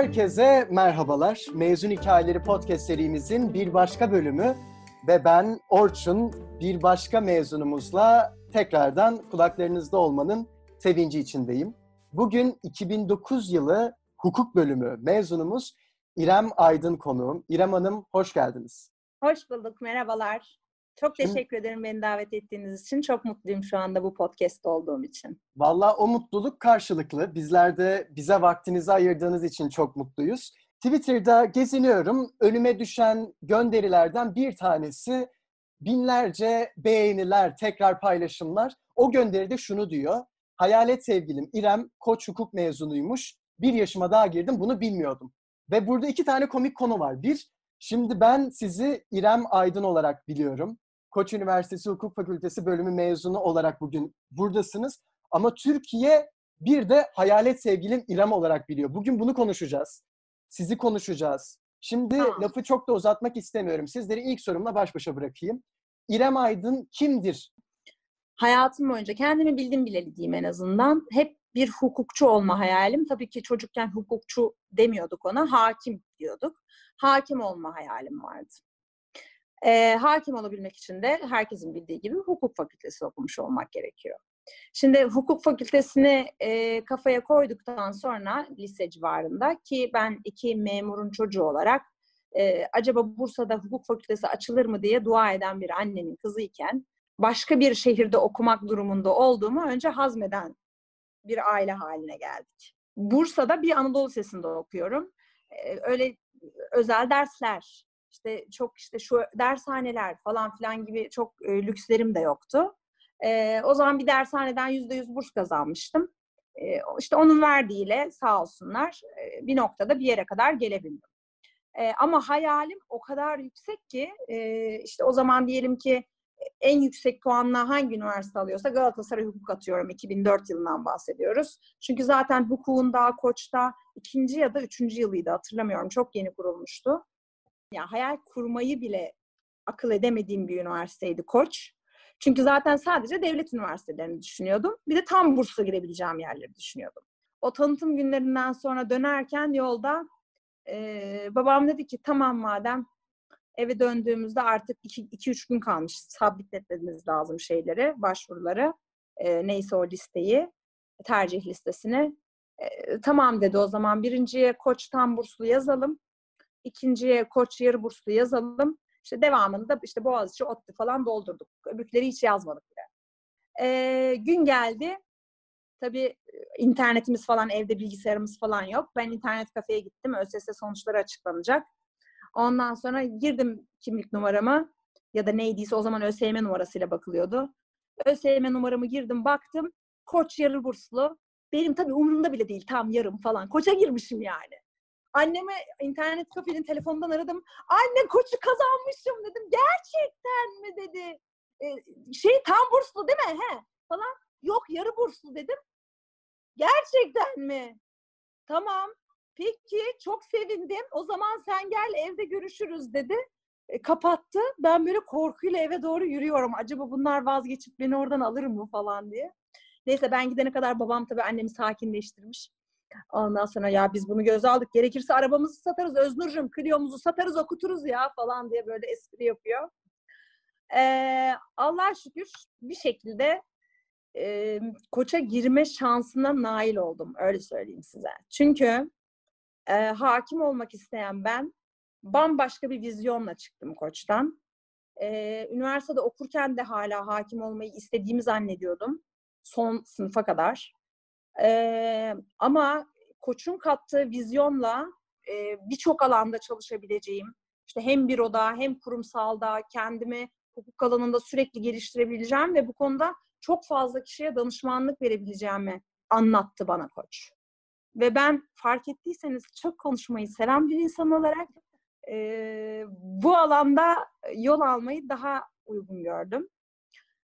Herkese merhabalar. Mezun Hikayeleri Podcast serimizin bir başka bölümü ve ben Orçun bir başka mezunumuzla tekrardan kulaklarınızda olmanın sevinci içindeyim. Bugün 2009 yılı hukuk bölümü mezunumuz İrem Aydın konuğum. İrem Hanım hoş geldiniz. Hoş bulduk, merhabalar. Çok Şimdi, teşekkür ederim beni davet ettiğiniz için. Çok mutluyum şu anda bu podcast olduğum için. Valla o mutluluk karşılıklı. Bizler de bize vaktinizi ayırdığınız için çok mutluyuz. Twitter'da geziniyorum. Önüme düşen gönderilerden bir tanesi binlerce beğeniler, tekrar paylaşımlar. O gönderide şunu diyor. Hayalet sevgilim İrem Koç hukuk mezunuymuş. Bir yaşıma daha girdim bunu bilmiyordum. Ve burada iki tane komik konu var. Bir, şimdi ben sizi İrem Aydın olarak biliyorum. Koç Üniversitesi Hukuk Fakültesi bölümü mezunu olarak bugün buradasınız. Ama Türkiye bir de hayalet sevgilim İrem olarak biliyor. Bugün bunu konuşacağız. Sizi konuşacağız. Şimdi tamam. lafı çok da uzatmak istemiyorum. Sizleri ilk sorumla baş başa bırakayım. İrem Aydın kimdir? Hayatım boyunca kendimi bildim bileli diyeyim en azından. Hep bir hukukçu olma hayalim. Tabii ki çocukken hukukçu demiyorduk ona, hakim diyorduk. Hakim olma hayalim vardı. E, hakim olabilmek için de herkesin bildiği gibi hukuk fakültesi okumuş olmak gerekiyor. Şimdi hukuk fakültesini e, kafaya koyduktan sonra lise civarında ki ben iki memurun çocuğu olarak e, acaba Bursa'da hukuk fakültesi açılır mı diye dua eden bir annenin kızıyken başka bir şehirde okumak durumunda olduğumu önce hazmeden bir aile haline geldik. Bursa'da bir Anadolu Lisesi'nde okuyorum. Öyle özel dersler, işte çok işte şu dershaneler falan filan gibi çok e, lükslerim de yoktu. E, o zaman bir dershaneden yüzde yüz burs kazanmıştım. E, işte onun verdiğiyle sağ olsunlar e, bir noktada bir yere kadar gelebildim. E, ama hayalim o kadar yüksek ki e, işte o zaman diyelim ki en yüksek puanla hangi üniversite alıyorsa Galatasaray hukuk atıyorum. 2004 yılından bahsediyoruz. Çünkü zaten hukukun daha Koç'ta ikinci ya da üçüncü yılıydı hatırlamıyorum. Çok yeni kurulmuştu. Yani hayal kurmayı bile akıl edemediğim bir üniversiteydi Koç. Çünkü zaten sadece devlet üniversitelerini düşünüyordum. Bir de tam bursla girebileceğim yerleri düşünüyordum. O tanıtım günlerinden sonra dönerken yolda e, babam dedi ki tamam madem eve döndüğümüzde artık 2-3 gün kalmış sabitletmemiz lazım şeyleri, başvuruları. E, neyse o listeyi, tercih listesini. E, tamam dedi o zaman birinciye koç tam burslu yazalım ikinciye koç yarı burslu yazalım. İşte devamını da işte Boğaziçi, ODTÜ falan doldurduk. Öbürleri hiç yazmadık bile. Ee, gün geldi. Tabii internetimiz falan, evde bilgisayarımız falan yok. Ben internet kafeye gittim. ÖSS sonuçları açıklanacak. Ondan sonra girdim kimlik numaramı ya da neydiyse o zaman ÖSYM numarasıyla bakılıyordu. ÖSYM numaramı girdim, baktım. Koç yarı burslu. Benim tabii umurumda bile değil. Tam yarım falan. Koça girmişim yani. Anneme internet kafenin telefondan aradım. Anne koçu kazanmışım dedim. Gerçekten mi dedi. Ee, şey tam burslu değil mi? He falan. Yok yarı burslu dedim. Gerçekten mi? Tamam. Peki çok sevindim. O zaman sen gel evde görüşürüz dedi. E, kapattı. Ben böyle korkuyla eve doğru yürüyorum. Acaba bunlar vazgeçip beni oradan alır mı falan diye. Neyse ben gidene kadar babam tabii annemi sakinleştirmiş. Ondan sonra ya biz bunu göze aldık. Gerekirse arabamızı satarız. Öznur'cum Clio'muzu satarız okuturuz ya falan diye böyle espri yapıyor. Ee, Allah şükür bir şekilde e, koça girme şansına nail oldum. Öyle söyleyeyim size. Çünkü e, hakim olmak isteyen ben bambaşka bir vizyonla çıktım koçtan. E, üniversitede okurken de hala hakim olmayı istediğimi zannediyordum. Son sınıfa kadar. E, ama koçun kattığı vizyonla e, birçok alanda çalışabileceğim, işte hem büroda hem kurumsalda kendimi hukuk alanında sürekli geliştirebileceğim ve bu konuda çok fazla kişiye danışmanlık verebileceğimi anlattı bana koç. Ve ben fark ettiyseniz çok konuşmayı seven bir insan olarak e, bu alanda yol almayı daha uygun gördüm.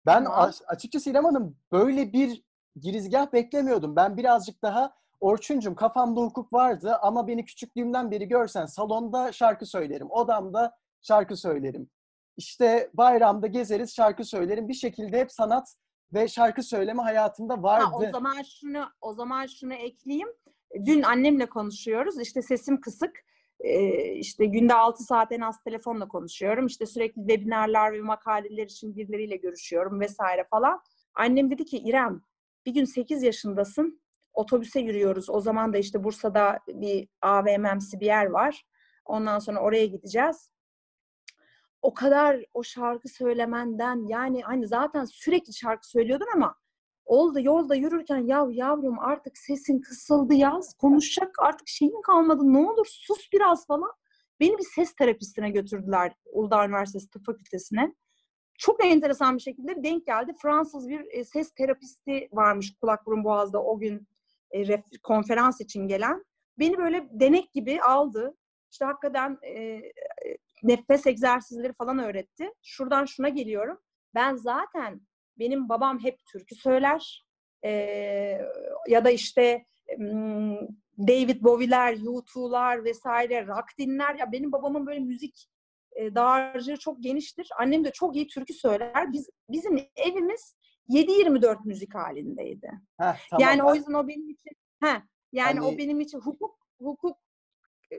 Ben Ama... açıkçası İrem Hanım böyle bir girizgah beklemiyordum. Ben birazcık daha Orçuncum kafamda hukuk vardı ama beni küçüklüğümden beri görsen salonda şarkı söylerim, odamda şarkı söylerim. İşte bayramda gezeriz şarkı söylerim. Bir şekilde hep sanat ve şarkı söyleme hayatımda vardı. Ha, o zaman şunu o zaman şunu ekleyeyim. Dün annemle konuşuyoruz. İşte sesim kısık. Ee, işte günde 6 saat en az telefonla konuşuyorum. İşte sürekli webinarlar ve makaleler için birileriyle görüşüyorum vesaire falan. Annem dedi ki İrem bir gün 8 yaşındasın. Otobüse yürüyoruz. O zaman da işte Bursa'da bir AVM'msi bir yer var. Ondan sonra oraya gideceğiz. O kadar o şarkı söylemenden yani hani zaten sürekli şarkı söylüyordun ama oldu yolda yürürken ya yavrum artık sesin kısıldı yaz konuşacak artık şeyin kalmadı ne olur sus biraz falan. Beni bir ses terapistine götürdüler Uludağ Üniversitesi Tıp Fakültesine. Çok enteresan bir şekilde denk geldi. Fransız bir e, ses terapisti varmış kulak burun boğazda o gün e, konferans için gelen. Beni böyle denek gibi aldı. İşte hakikaten e, nefes egzersizleri falan öğretti. Şuradan şuna geliyorum. Ben zaten benim babam hep türkü söyler. E, ya da işte David Bowie'ler, U2'lar vesaire rock dinler. Ya benim babamın böyle müzik e, dağarcığı çok geniştir. Annem de çok iyi türkü söyler. Biz bizim evimiz 7-24 müzik halindeydi. Heh, tamam. Yani o yüzden o benim için heh, yani hani... o benim için hukuk hukuk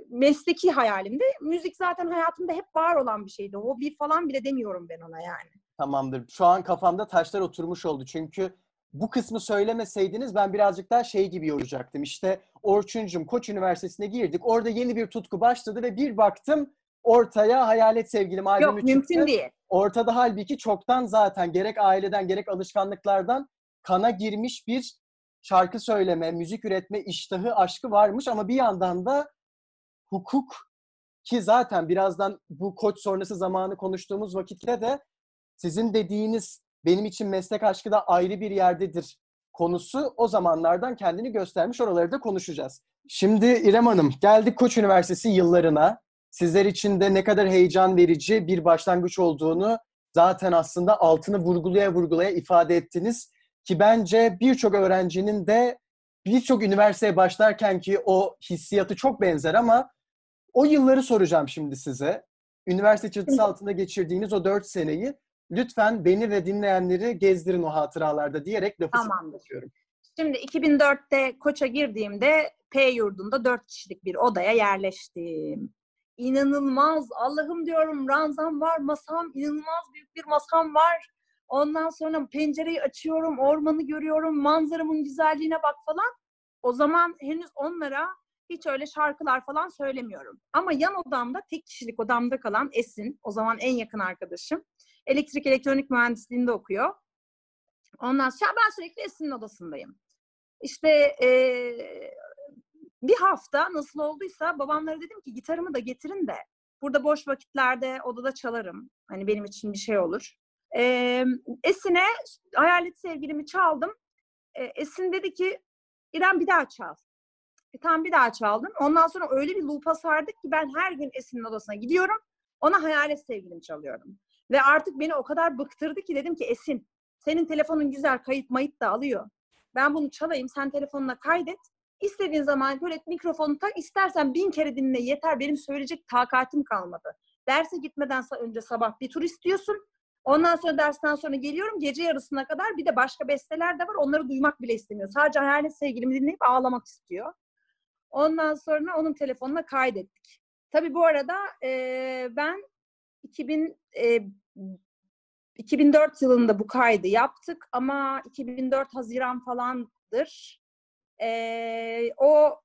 mesleki hayalimdi. Müzik zaten hayatımda hep var olan bir şeydi. O bir falan bile demiyorum ben ona yani. Tamamdır. Şu an kafamda taşlar oturmuş oldu. Çünkü bu kısmı söylemeseydiniz ben birazcık daha şey gibi yoracaktım. İşte Orçuncum Koç Üniversitesi'ne girdik. Orada yeni bir tutku başladı ve bir baktım ortaya Hayalet Sevgilim albümü Yok, çıktı. Yok mümkün değil. Ortada halbuki çoktan zaten gerek aileden gerek alışkanlıklardan kana girmiş bir şarkı söyleme, müzik üretme iştahı, aşkı varmış ama bir yandan da hukuk ki zaten birazdan bu koç sonrası zamanı konuştuğumuz vakitte de sizin dediğiniz benim için meslek aşkı da ayrı bir yerdedir konusu o zamanlardan kendini göstermiş. Oraları da konuşacağız. Şimdi İrem Hanım geldik Koç Üniversitesi yıllarına. Sizler için de ne kadar heyecan verici bir başlangıç olduğunu zaten aslında altını vurgulaya vurgulaya ifade ettiniz. Ki bence birçok öğrencinin de birçok üniversiteye başlarken ki o hissiyatı çok benzer ama o yılları soracağım şimdi size. Üniversite çatısı altında geçirdiğiniz o dört seneyi lütfen beni ve dinleyenleri gezdirin o hatıralarda diyerek lafı Tamamdır. Şimdi 2004'te Koç'a girdiğimde P yurdunda dört kişilik bir odaya yerleştim. İnanılmaz, Allah'ım diyorum ranzam var, masam, inanılmaz büyük bir masam var. Ondan sonra pencereyi açıyorum, ormanı görüyorum, manzaramın güzelliğine bak falan. O zaman henüz onlara hiç öyle şarkılar falan söylemiyorum. Ama yan odamda, tek kişilik odamda kalan Esin, o zaman en yakın arkadaşım. Elektrik elektronik mühendisliğinde okuyor. Ondan sonra ben sürekli Esin'in odasındayım. İşte e, bir hafta nasıl olduysa babamlara dedim ki gitarımı da getirin de burada boş vakitlerde odada çalarım. Hani benim için bir şey olur. E, Esin'e hayalet sevgilimi çaldım. E, Esin dedi ki İrem bir daha çal. E, tam bir daha çaldım. Ondan sonra öyle bir loop'a sardık ki ben her gün Esin'in odasına gidiyorum. Ona hayalet sevgilim çalıyorum. Ve artık beni o kadar bıktırdı ki dedim ki Esin senin telefonun güzel kayıt mayıt da alıyor. Ben bunu çalayım sen telefonuna kaydet. İstediğin zaman böyle mikrofonu tak istersen bin kere dinle yeter benim söyleyecek takatim kalmadı. Derse gitmeden önce sabah bir tur istiyorsun. Ondan sonra dersten sonra geliyorum gece yarısına kadar bir de başka besteler de var onları duymak bile istemiyor. Sadece hayalet sevgilimi dinleyip ağlamak istiyor. Ondan sonra onun telefonuna kaydettik. Tabii bu arada e, ben 2000 e, 2004 yılında bu kaydı yaptık ama 2004 Haziran falandır. E, o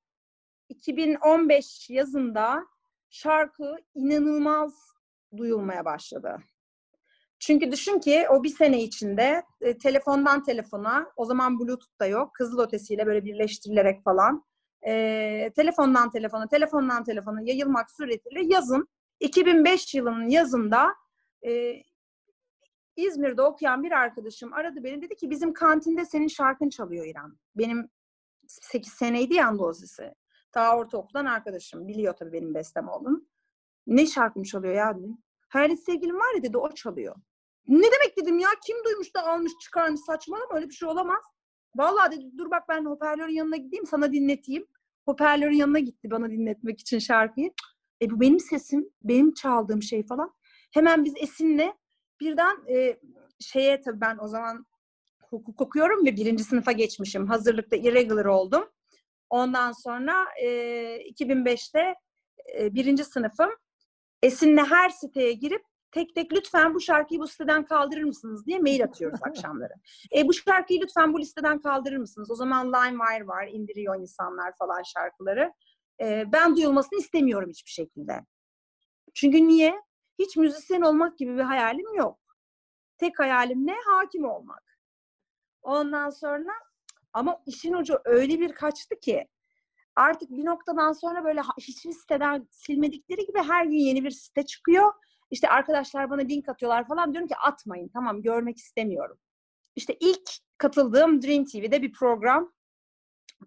2015 yazında şarkı inanılmaz duyulmaya başladı. Çünkü düşün ki o bir sene içinde e, telefondan telefona, o zaman Bluetooth da yok, kızıl ötesiyle böyle birleştirilerek falan e, telefondan telefona, telefondan telefona yayılmak suretiyle yazın 2005 yılının yazında e, İzmir'de okuyan bir arkadaşım aradı beni dedi ki bizim kantinde senin şarkın çalıyor İrem. Benim 8 seneydi ya Andozisi. Ta ortaokuldan arkadaşım. Biliyor tabii benim bestem olduğunu. Ne şarkım çalıyor ya dedim. Hayalet sevgilim var ya dedi o çalıyor. Ne demek dedim ya kim duymuş da almış çıkarmış saçmalama öyle bir şey olamaz. Vallahi dedi dur bak ben hoparlörün yanına gideyim sana dinleteyim. Hoparlörün yanına gitti bana dinletmek için şarkıyı. E bu benim sesim, benim çaldığım şey falan. Hemen biz Esin'le birden e, şeye tabii ben o zaman hukuk okuyorum ve birinci sınıfa geçmişim. Hazırlıkta irregular oldum. Ondan sonra e, 2005'te e, birinci sınıfım. Esin'le her siteye girip tek tek lütfen bu şarkıyı bu siteden kaldırır mısınız diye mail atıyoruz akşamları. E, bu şarkıyı lütfen bu listeden kaldırır mısınız? O zaman LimeWire var, indiriyor insanlar falan şarkıları. E, ben duyulmasını istemiyorum hiçbir şekilde. Çünkü niye? Hiç müzisyen olmak gibi bir hayalim yok. Tek hayalim ne? Hakim olmak. Ondan sonra ama işin ucu öyle bir kaçtı ki artık bir noktadan sonra böyle hiçbir siteden silmedikleri gibi her gün yeni bir site çıkıyor. İşte arkadaşlar bana link atıyorlar falan. Diyorum ki atmayın tamam görmek istemiyorum. İşte ilk katıldığım Dream TV'de bir program.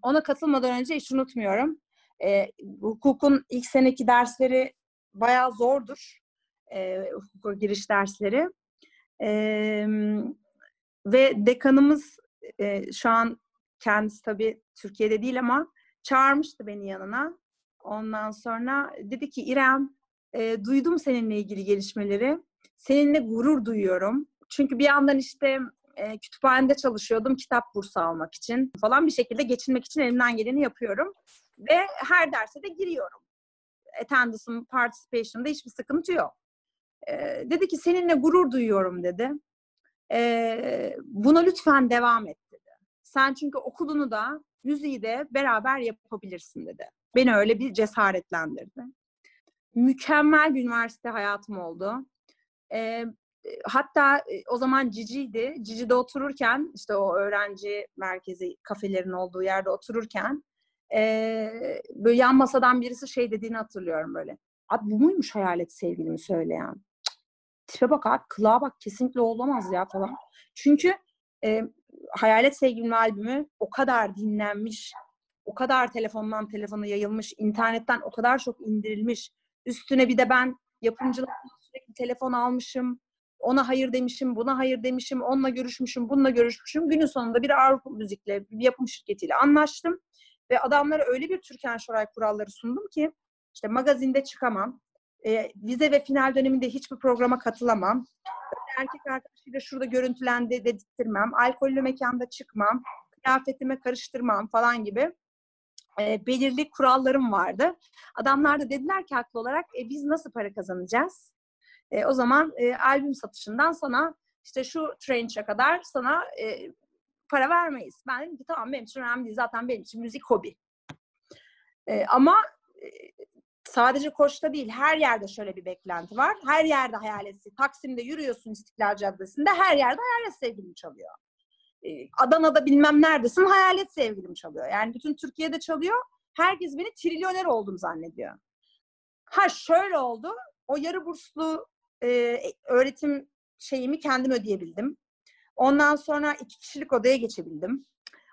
Ona katılmadan önce hiç unutmuyorum. E, hukukun ilk seneki dersleri bayağı zordur. E, hukuka giriş dersleri. E, ve dekanımız e, şu an kendisi tabii Türkiye'de değil ama çağırmıştı beni yanına. Ondan sonra dedi ki İrem e, duydum seninle ilgili gelişmeleri. Seninle gurur duyuyorum. Çünkü bir yandan işte e, kütüphanede çalışıyordum kitap bursu almak için falan bir şekilde geçinmek için elimden geleni yapıyorum. Ve her derse de giriyorum. Attendance'ım, participation'da hiçbir sıkıntı yok. E, dedi ki seninle gurur duyuyorum dedi. E, buna lütfen devam et dedi. Sen çünkü okulunu da müziği de beraber yapabilirsin dedi. Beni öyle bir cesaretlendirdi. Mükemmel bir üniversite hayatım oldu. Ee, hatta o zaman Cici'ydi. Cici'de otururken işte o öğrenci merkezi kafelerin olduğu yerde otururken e, böyle yan masadan birisi şey dediğini hatırlıyorum böyle. Abi bu muymuş hayalet sevgilimi söyleyen? Tipe bak abi kılığa bak kesinlikle olamaz ya falan. Çünkü e, Hayalet Sevgilim albümü o kadar dinlenmiş, o kadar telefondan telefona yayılmış, internetten o kadar çok indirilmiş. Üstüne bir de ben yapımcılardan sürekli telefon almışım. Ona hayır demişim, buna hayır demişim, onunla görüşmüşüm, bununla görüşmüşüm. Günün sonunda bir Avrupa Müzik'le, bir yapım şirketiyle anlaştım. Ve adamlara öyle bir Türkan Şoray kuralları sundum ki, işte magazinde çıkamam, e, vize ve final döneminde hiçbir programa katılamam, erkek arkadaşıyla şurada görüntülendi dedirtmem, alkollü mekanda çıkmam, kıyafetime karıştırmam falan gibi e, belirli kurallarım vardı. Adamlar da dediler ki haklı olarak e, biz nasıl para kazanacağız? E, o zaman e, albüm satışından sana işte şu tranche'a kadar sana e, para vermeyiz. Ben dedim ki tamam benim için önemli değil. Zaten benim için müzik hobi. E, ama e, sadece Koç'ta değil her yerde şöyle bir beklenti var. Her yerde hayalet Taksim'de yürüyorsun İstiklal Caddesi'nde her yerde hayalet sevgilim çalıyor. Ee, Adana'da bilmem neredesin hayalet sevgilim çalıyor. Yani bütün Türkiye'de çalıyor. Herkes beni trilyoner oldum zannediyor. Ha şöyle oldu. O yarı burslu e, öğretim şeyimi kendim ödeyebildim. Ondan sonra iki kişilik odaya geçebildim.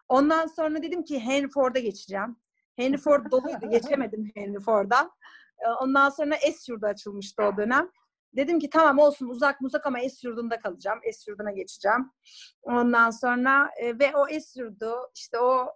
Ondan sonra dedim ki Henry Ford'a geçeceğim. Henry Ford doluydu. Geçemedim Henry Ford'a. Ee, ondan sonra S yurdu açılmıştı o dönem. Dedim ki tamam olsun uzak uzak ama S yurdunda kalacağım. S yurduna geçeceğim. Ondan sonra e, ve o S yurdu işte o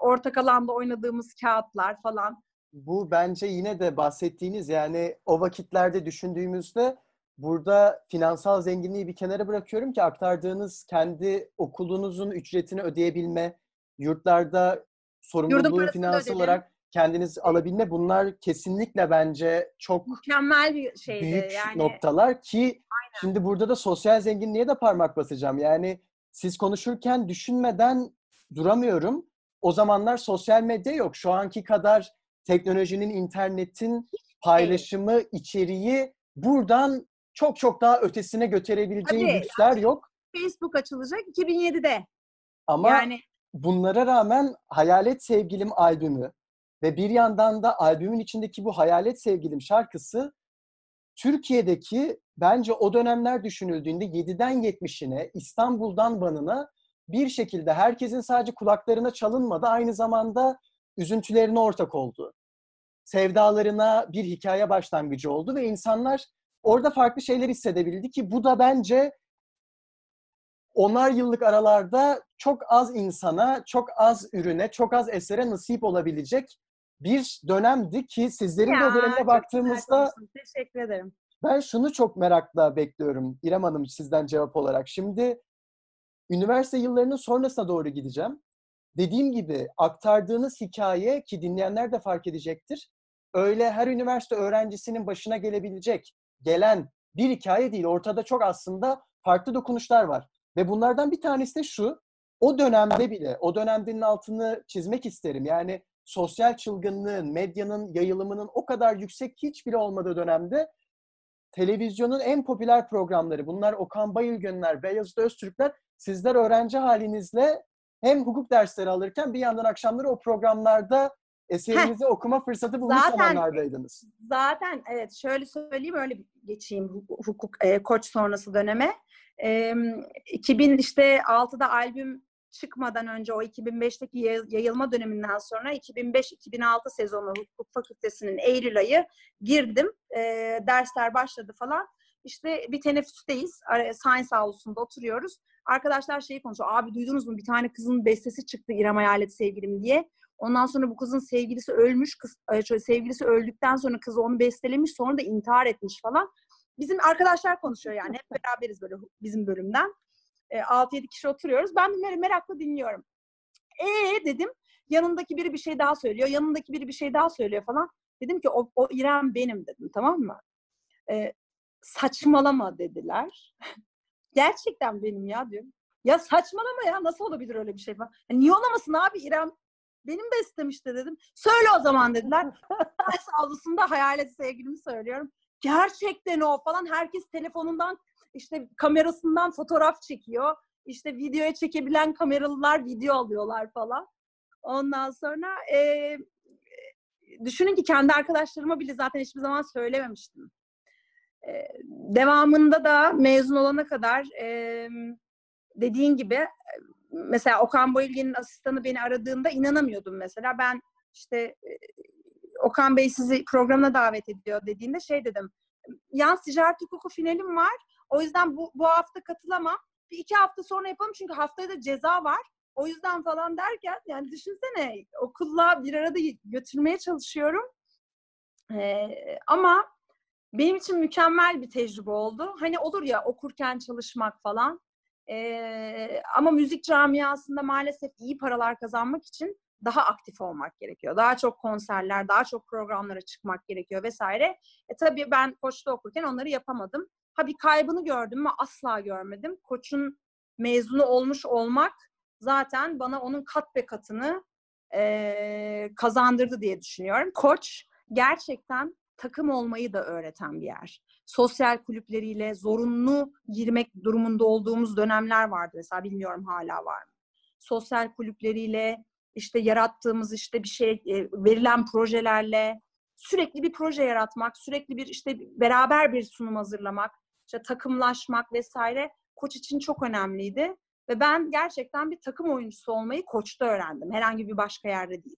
ortak alanda oynadığımız kağıtlar falan. Bu bence yine de bahsettiğiniz yani o vakitlerde düşündüğümüzde burada finansal zenginliği bir kenara bırakıyorum ki aktardığınız kendi okulunuzun ücretini ödeyebilme, yurtlarda sorumluluğu finansal olarak kendiniz alabilme bunlar kesinlikle bence çok mükemmel bir şeydi büyük yani. noktalar ki Aynen. şimdi burada da sosyal zenginliğe de parmak basacağım. Yani siz konuşurken düşünmeden duramıyorum. O zamanlar sosyal medya yok. Şu anki kadar teknolojinin, internetin paylaşımı, içeriği buradan çok çok daha ötesine götürebileceği Tabii. güçler yok. Facebook açılacak 2007'de. Ama Yani bunlara rağmen Hayalet Sevgilim albümü ve bir yandan da albümün içindeki bu Hayalet Sevgilim şarkısı Türkiye'deki bence o dönemler düşünüldüğünde 7'den 70'ine İstanbul'dan Van'ına bir şekilde herkesin sadece kulaklarına çalınmadı aynı zamanda üzüntülerine ortak oldu. Sevdalarına bir hikaye başlangıcı oldu ve insanlar orada farklı şeyler hissedebildi ki bu da bence onar yıllık aralarda çok az insana, çok az ürüne, çok az esere nasip olabilecek bir dönemdi ki sizlerin de o dönemine baktığımızda. Teşekkür ederim. ben şunu çok merakla bekliyorum İrem Hanım sizden cevap olarak. Şimdi üniversite yıllarının sonrasına doğru gideceğim. dediğim gibi aktardığınız hikaye ki dinleyenler de fark edecektir. Öyle her üniversite öğrencisinin başına gelebilecek, gelen bir hikaye değil. Ortada çok aslında farklı dokunuşlar var. Ve bunlardan bir tanesi de şu. O dönemde bile, o dönemdenin altını çizmek isterim. Yani sosyal çılgınlığın, medyanın yayılımının o kadar yüksek hiç bile olmadığı dönemde televizyonun en popüler programları, bunlar Okan Bayülgenler, Beyazıt Öztürkler, sizler öğrenci halinizle hem hukuk dersleri alırken bir yandan akşamları o programlarda eserinizi Heh. okuma fırsatı bulmuş zaten, zamanlardaydınız. Zaten evet şöyle söyleyeyim öyle geçeyim hukuk e, koç sonrası döneme. E, 2000 işte 6'da albüm çıkmadan önce o 2005'teki yayılma döneminden sonra 2005-2006 sezonu hukuk fakültesinin Eylül ayı girdim. E, dersler başladı falan. İşte bir teneffüsteyiz. Science Avlusu'nda oturuyoruz. Arkadaşlar şeyi konuşuyor. Abi duydunuz mu? Bir tane kızın bestesi çıktı İrem Hayalet sevgilim diye. Ondan sonra bu kızın sevgilisi ölmüş. Kız, şöyle, sevgilisi öldükten sonra kız onu bestelemiş. Sonra da intihar etmiş falan. Bizim arkadaşlar konuşuyor yani. Hep beraberiz böyle bizim bölümden. E, 6-7 kişi oturuyoruz. Ben de merakla dinliyorum. Ee dedim. Yanındaki biri bir şey daha söylüyor. Yanındaki biri bir şey daha söylüyor falan. Dedim ki o, o İrem benim dedim tamam mı? E, saçmalama dediler. Gerçekten benim ya diyorum. Ya saçmalama ya nasıl olabilir öyle bir şey falan. Ya niye olamasın abi İrem benim de istemişti dedim. Söyle o zaman dediler. Ders avlusunda hayalet sevgilimi söylüyorum. Gerçekten o falan. Herkes telefonundan işte kamerasından fotoğraf çekiyor. İşte videoya çekebilen kameralılar video alıyorlar falan. Ondan sonra e, düşünün ki kendi arkadaşlarıma bile zaten hiçbir zaman söylememiştim. E, devamında da mezun olana kadar e, dediğin gibi mesela Okan Bayülgen'in asistanı beni aradığında inanamıyordum mesela. Ben işte Okan Bey sizi programına davet ediyor dediğinde şey dedim. Yalnız ticaret hukuku finalim var. O yüzden bu, bu hafta katılamam. Bir iki hafta sonra yapalım çünkü haftaya da ceza var. O yüzden falan derken yani düşünsene okulla bir arada götürmeye çalışıyorum. Ee, ama benim için mükemmel bir tecrübe oldu. Hani olur ya okurken çalışmak falan. Ee, ama müzik camiasında maalesef iyi paralar kazanmak için daha aktif olmak gerekiyor. Daha çok konserler, daha çok programlara çıkmak gerekiyor vesaire. E tabii ben koçta okurken onları yapamadım. Ha bir kaybını gördüm mü? Asla görmedim. Koçun mezunu olmuş olmak zaten bana onun kat be katını e, kazandırdı diye düşünüyorum. Koç gerçekten takım olmayı da öğreten bir yer. Sosyal kulüpleriyle zorunlu girmek durumunda olduğumuz dönemler vardı mesela bilmiyorum hala var mı? Sosyal kulüpleriyle işte yarattığımız işte bir şey e, verilen projelerle sürekli bir proje yaratmak, sürekli bir işte beraber bir sunum hazırlamak, işte takımlaşmak vesaire koç için çok önemliydi. Ve ben gerçekten bir takım oyuncusu olmayı koçta öğrendim. Herhangi bir başka yerde değil.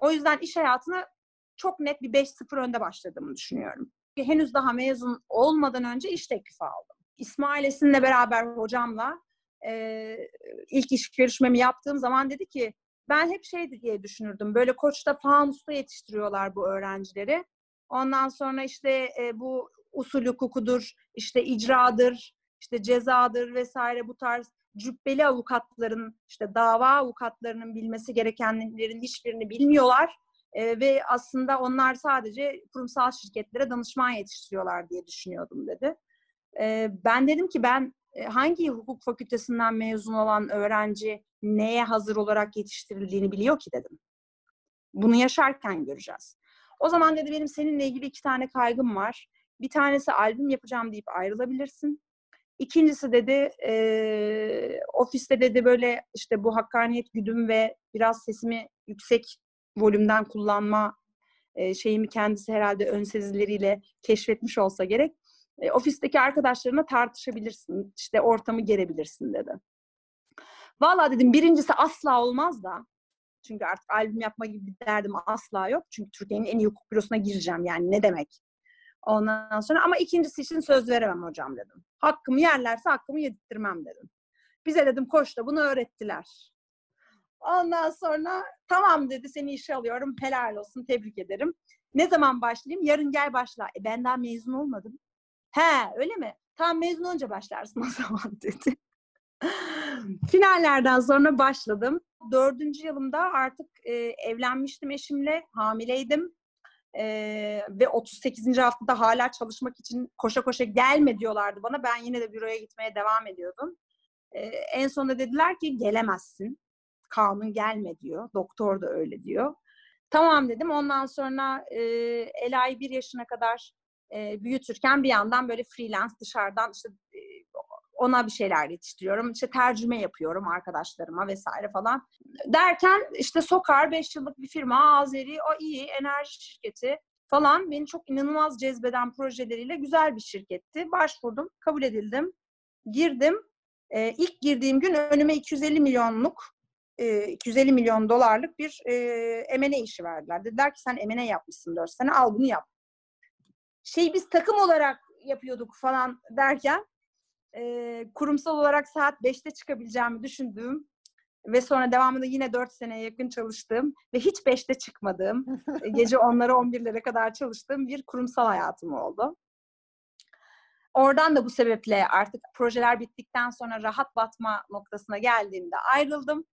O yüzden iş hayatına çok net bir 5-0 önde başladığımı düşünüyorum. Henüz daha mezun olmadan önce iş teklifi aldım. İsmail Esin'le beraber hocamla e, ilk iş görüşmemi yaptığım zaman dedi ki ben hep şey diye düşünürdüm. Böyle koçta fanusta yetiştiriyorlar bu öğrencileri. Ondan sonra işte e, bu usul hukukudur, işte icradır, işte cezadır vesaire bu tarz cübbeli avukatların, işte dava avukatlarının bilmesi gerekenlerin hiçbirini bilmiyorlar. E, ve aslında onlar sadece kurumsal şirketlere danışman yetiştiriyorlar diye düşünüyordum dedi. E, ben dedim ki ben e, hangi hukuk fakültesinden mezun olan öğrenci neye hazır olarak yetiştirildiğini biliyor ki dedim. Bunu yaşarken göreceğiz. O zaman dedi benim seninle ilgili iki tane kaygım var. Bir tanesi albüm yapacağım deyip ayrılabilirsin. İkincisi dedi e, ofiste dedi böyle işte bu hakkaniyet güdüm ve biraz sesimi yüksek volümden kullanma e, şeyimi kendisi herhalde ön sezileriyle keşfetmiş olsa gerek. E, ofisteki arkadaşlarına tartışabilirsin, işte ortamı gerebilirsin dedi. Valla dedim birincisi asla olmaz da. Çünkü artık albüm yapma gibi bir derdim asla yok. Çünkü Türkiye'nin en iyi hukuk bürosuna gireceğim yani ne demek. Ondan sonra ama ikincisi için söz veremem hocam dedim. Hakkımı yerlerse hakkımı yedirtmem dedim. Bize dedim koş da bunu öğrettiler. Ondan sonra tamam dedi seni işe alıyorum helal olsun tebrik ederim. Ne zaman başlayayım? Yarın gel başla. E ben daha mezun olmadım. He öyle mi? Tamam mezun olunca başlarsın o zaman dedi. Finallerden sonra başladım. Dördüncü yılımda artık e, evlenmiştim eşimle, hamileydim. E, ve 38. haftada hala çalışmak için koşa koşa gelme diyorlardı bana. Ben yine de büroya gitmeye devam ediyordum. E, en sonunda dediler ki gelemezsin. Kanun gelme diyor. Doktor da öyle diyor. Tamam dedim. Ondan sonra e, Ela'yı bir yaşına kadar e, büyütürken bir yandan böyle freelance dışarıdan işte e, ona bir şeyler yetiştiriyorum. İşte tercüme yapıyorum arkadaşlarıma vesaire falan. Derken işte Sokar 5 yıllık bir firma Azeri, o iyi enerji şirketi falan beni çok inanılmaz cezbeden projeleriyle güzel bir şirketti. Başvurdum, kabul edildim. Girdim. Ee, ilk girdiğim gün önüme 250 milyonluk 250 milyon dolarlık bir e, M&A işi verdiler. Dediler ki sen M&A yapmışsın 4 sene al bunu yap. Şey biz takım olarak yapıyorduk falan derken e, kurumsal olarak saat 5'te çıkabileceğimi düşündüğüm ve sonra devamında yine 4 seneye yakın çalıştığım ve hiç 5'te çıkmadığım, gece 10'lara 11'lere kadar çalıştığım bir kurumsal hayatım oldu. Oradan da bu sebeple artık projeler bittikten sonra rahat batma noktasına geldiğimde ayrıldım.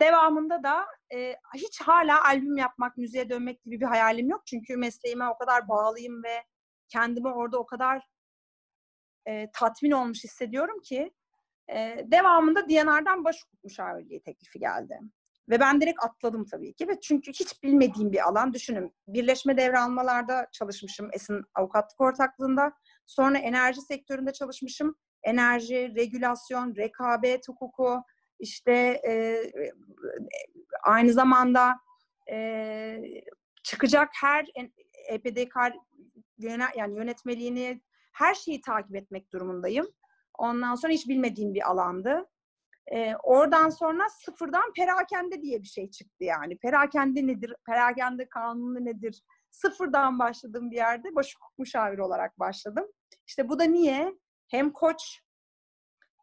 Devamında da e, hiç hala albüm yapmak, müziğe dönmek gibi bir hayalim yok. Çünkü mesleğime o kadar bağlıyım ve kendimi orada o kadar e, tatmin olmuş hissediyorum ki e, devamında DNR'dan baş hukuk müşavirliği teklifi geldi. Ve ben direkt atladım tabii ki. Ve çünkü hiç bilmediğim bir alan. Düşünün birleşme devralmalarda çalışmışım Esin Avukatlık Ortaklığı'nda. Sonra enerji sektöründe çalışmışım. Enerji, regülasyon, rekabet hukuku, işte e, aynı zamanda e, çıkacak her EPDK yani yönetmeliğini her şeyi takip etmek durumundayım. Ondan sonra hiç bilmediğim bir alandı. Ee, oradan sonra sıfırdan perakende diye bir şey çıktı yani. Perakende nedir? Perakende kanunu nedir? Sıfırdan başladığım bir yerde baş hukuk müşaviri olarak başladım. İşte bu da niye? Hem koç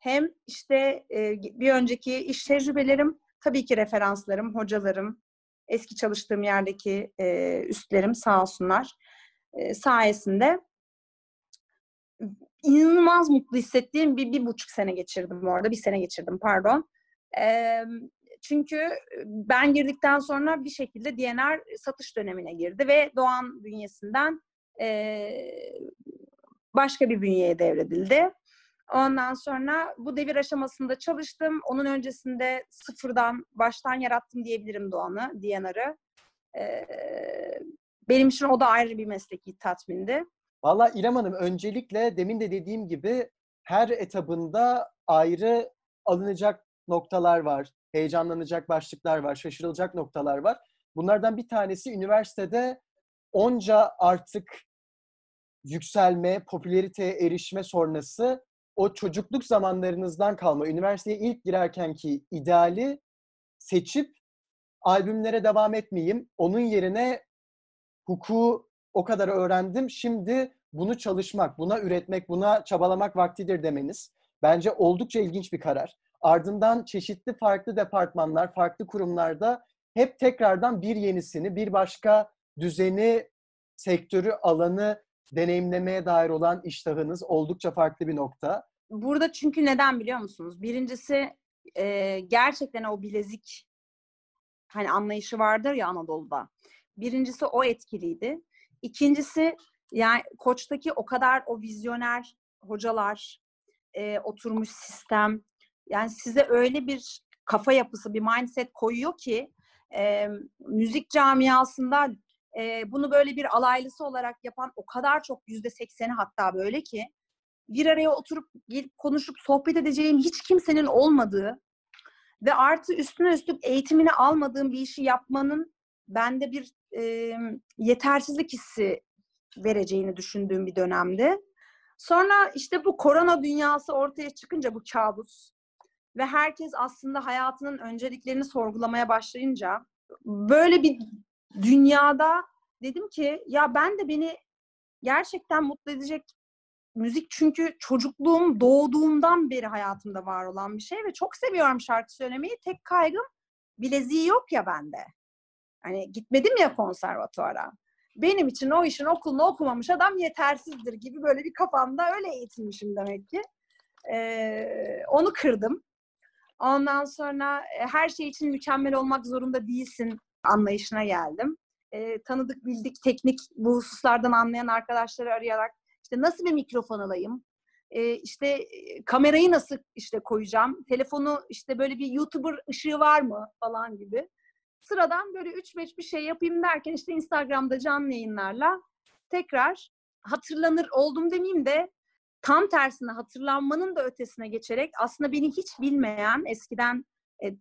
hem işte e, bir önceki iş tecrübelerim, tabii ki referanslarım, hocalarım, eski çalıştığım yerdeki e, üstlerim sağ olsunlar e, sayesinde inanılmaz mutlu hissettiğim bir, bir buçuk sene geçirdim orada. Bir sene geçirdim pardon. E, çünkü ben girdikten sonra bir şekilde DNR satış dönemine girdi ve Doğan bünyesinden e, başka bir bünyeye devredildi. Ondan sonra bu devir aşamasında çalıştım. Onun öncesinde sıfırdan, baştan yarattım diyebilirim Doğan'ı, DNR'ı. Ee, benim için o da ayrı bir mesleki tatmindi. Valla İrem Hanım öncelikle demin de dediğim gibi her etabında ayrı alınacak noktalar var. Heyecanlanacak başlıklar var, şaşırılacak noktalar var. Bunlardan bir tanesi üniversitede onca artık yükselme, popülariteye erişme sonrası o çocukluk zamanlarınızdan kalma, üniversiteye ilk girerkenki ideali seçip albümlere devam etmeyeyim. Onun yerine hukuku o kadar öğrendim. Şimdi bunu çalışmak, buna üretmek, buna çabalamak vaktidir demeniz. Bence oldukça ilginç bir karar. Ardından çeşitli farklı departmanlar, farklı kurumlarda hep tekrardan bir yenisini, bir başka düzeni, sektörü, alanı deneyimlemeye dair olan iştahınız oldukça farklı bir nokta. Burada çünkü neden biliyor musunuz? Birincisi e, gerçekten o bilezik hani anlayışı vardır ya Anadolu'da. Birincisi o etkiliydi. İkincisi yani koçtaki o kadar o vizyoner hocalar, e, oturmuş sistem yani size öyle bir kafa yapısı, bir mindset koyuyor ki e, müzik camiasında e, bunu böyle bir alaylısı olarak yapan o kadar çok yüzde sekseni hatta böyle ki bir araya oturup gelip konuşup sohbet edeceğim hiç kimsenin olmadığı ve artı üstüne üstlük eğitimini almadığım bir işi yapmanın bende bir e, yetersizlik hissi vereceğini düşündüğüm bir dönemdi. Sonra işte bu korona dünyası ortaya çıkınca bu kabus ve herkes aslında hayatının önceliklerini sorgulamaya başlayınca böyle bir dünyada dedim ki ya ben de beni gerçekten mutlu edecek müzik çünkü çocukluğum doğduğumdan beri hayatımda var olan bir şey ve çok seviyorum şarkı söylemeyi. Tek kaygım bileziği yok ya bende. Hani gitmedim ya konservatuara. Benim için o işin okulunu okumamış adam yetersizdir gibi böyle bir kafamda öyle eğitilmişim demek ki. Ee, onu kırdım. Ondan sonra e, her şey için mükemmel olmak zorunda değilsin anlayışına geldim. E, tanıdık bildik teknik bu hususlardan anlayan arkadaşları arayarak işte nasıl bir mikrofon alayım? E, işte kamerayı nasıl işte koyacağım? Telefonu işte böyle bir YouTuber ışığı var mı falan gibi. Sıradan böyle 3-5 bir şey yapayım derken işte Instagram'da canlı yayınlarla tekrar hatırlanır oldum demeyeyim de tam tersine hatırlanmanın da ötesine geçerek aslında beni hiç bilmeyen eskiden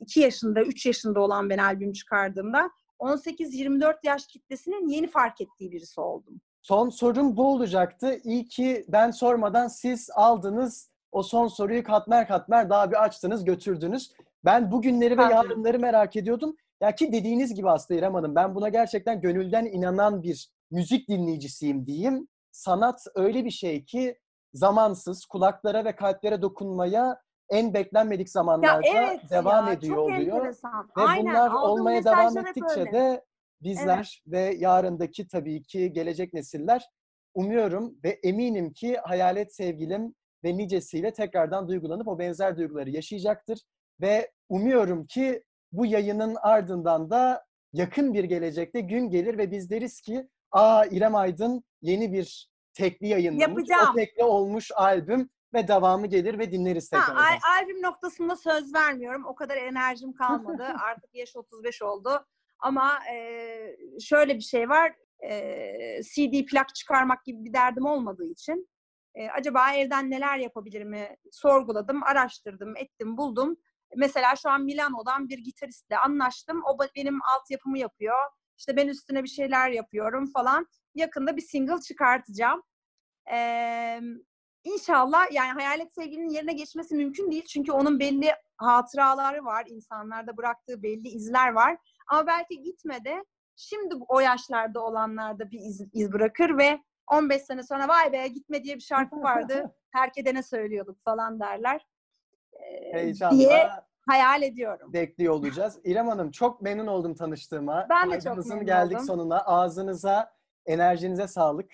2 yaşında, 3 yaşında olan ben albüm çıkardığımda 18-24 yaş kitlesinin yeni fark ettiği birisi oldum. Son sorum bu olacaktı. İyi ki ben sormadan siz aldınız. O son soruyu katmer katmer daha bir açtınız, götürdünüz. Ben bugünleri ve yarınları merak ediyordum. Ya ki dediğiniz gibi aslında İrem Hanım ben buna gerçekten gönülden inanan bir müzik dinleyicisiyim diyeyim. Sanat öyle bir şey ki zamansız, kulaklara ve kalplere dokunmaya en beklenmedik zamanlarda ya evet devam ya, ediyor çok oluyor. Enteresan. Ve Aynen, bunlar olmaya devam ettikçe öyle. de bizler ve yarındaki tabii ki gelecek nesiller umuyorum ve eminim ki hayalet sevgilim ve nicesiyle tekrardan duygulanıp o benzer duyguları yaşayacaktır. Ve umuyorum ki bu yayının ardından da yakın bir gelecekte gün gelir ve biz deriz ki aa İrem Aydın yeni bir tekli yayınlamış. Yapacağım. O tekli olmuş albüm ve devamı gelir ve dinleriz Ha, tekrardan. al- albüm noktasında söz vermiyorum. O kadar enerjim kalmadı. Artık yaş 35 oldu. Ama e, şöyle bir şey var. E, CD plak çıkarmak gibi bir derdim olmadığı için e, acaba evden neler yapabilirimi sorguladım, araştırdım, ettim, buldum. Mesela şu an Milano'dan bir gitaristle anlaştım. O benim altyapımı yapıyor. İşte ben üstüne bir şeyler yapıyorum falan. Yakında bir single çıkartacağım. Ee, İnşallah yani hayalet sevgilinin yerine geçmesi mümkün değil. Çünkü onun belli hatıraları var. insanlarda bıraktığı belli izler var. Ama belki gitmede şimdi o yaşlarda olanlarda bir iz, iz bırakır ve 15 sene sonra vay be gitme diye bir şarkı vardı. Terk edene söylüyorduk falan derler. Heyecanla diye hayal ediyorum. bekliyor olacağız. İrem Hanım çok memnun oldum tanıştığıma. Ben de çok memnun geldik oldum. sonuna. Ağzınıza, enerjinize sağlık.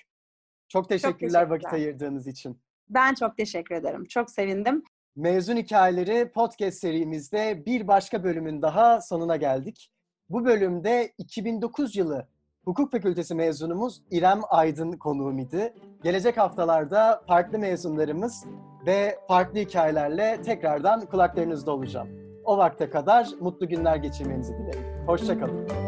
Çok teşekkürler vakit teşekkürler. ayırdığınız için. Ben çok teşekkür ederim. Çok sevindim. Mezun Hikayeleri podcast serimizde bir başka bölümün daha sonuna geldik. Bu bölümde 2009 yılı Hukuk Fakültesi mezunumuz İrem Aydın konuğum idi. Gelecek haftalarda farklı mezunlarımız ve farklı hikayelerle tekrardan kulaklarınızda olacağım. O vakte kadar mutlu günler geçirmenizi dilerim. Hoşçakalın.